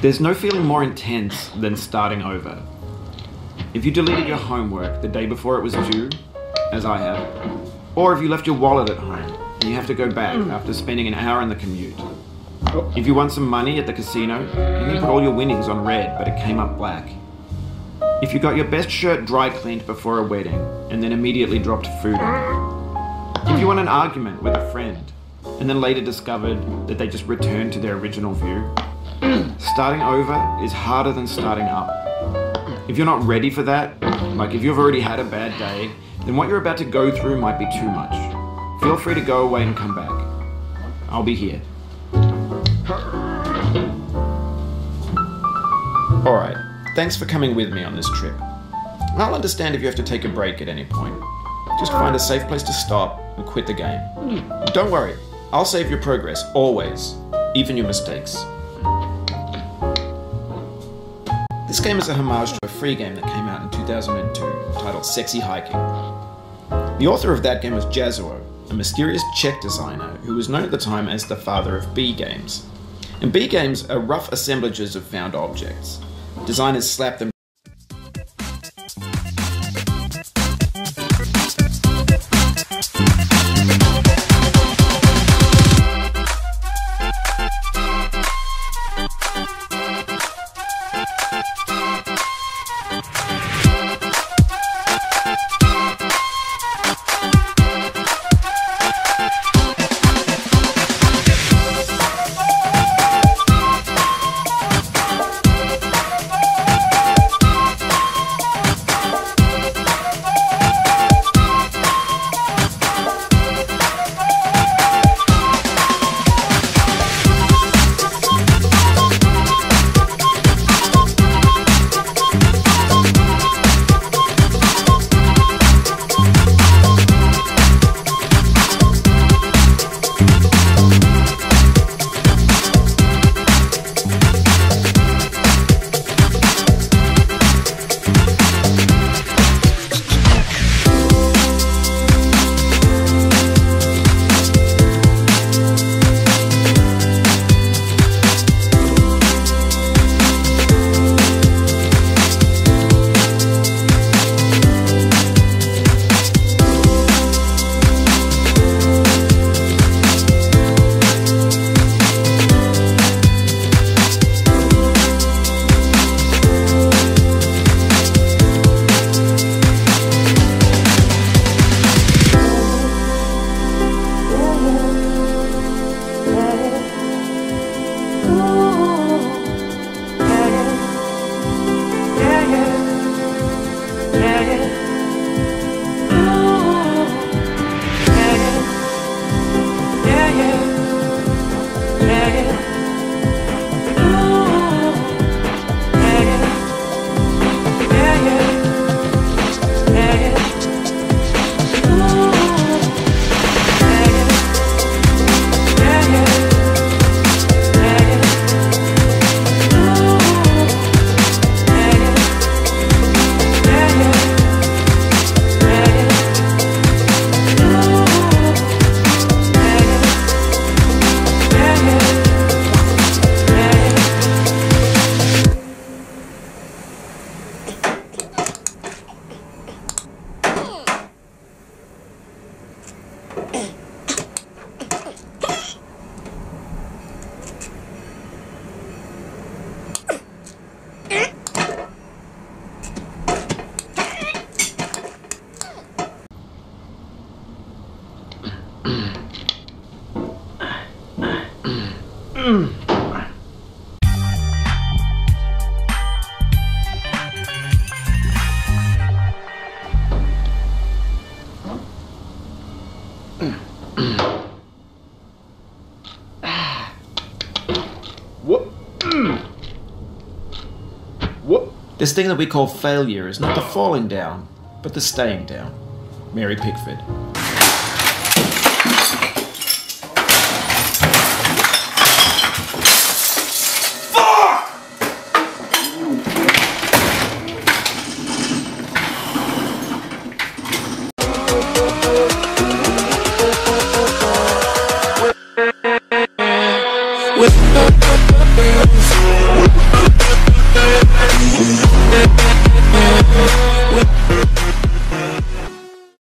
There's no feeling more intense than starting over. If you deleted your homework the day before it was due, as I have, or if you left your wallet at home and you have to go back hmm. after spending an hour in the commute. If you won some money at the casino and you put all your winnings on red but it came up black. If you got your best shirt dry cleaned before a wedding and then immediately dropped food on it. If you won an argument with a friend and then later discovered that they just returned to their original view. Hmm. Starting over is harder than starting up. If you're not ready for that, like if you've already had a bad day, then what you're about to go through might be too much. Feel free to go away and come back. I'll be here. Alright, thanks for coming with me on this trip. I'll understand if you have to take a break at any point. Just find a safe place to stop and quit the game. Don't worry, I'll save your progress, always, even your mistakes. This game is a homage to a free game that came out in 2002 titled Sexy Hiking. The author of that game was Jazzuo, a mysterious Czech designer who was known at the time as the father of B games. And B games are rough assemblages of found objects. Designers slap them What? This thing that we call failure is not the falling down, but the staying down. Mary Pickford. with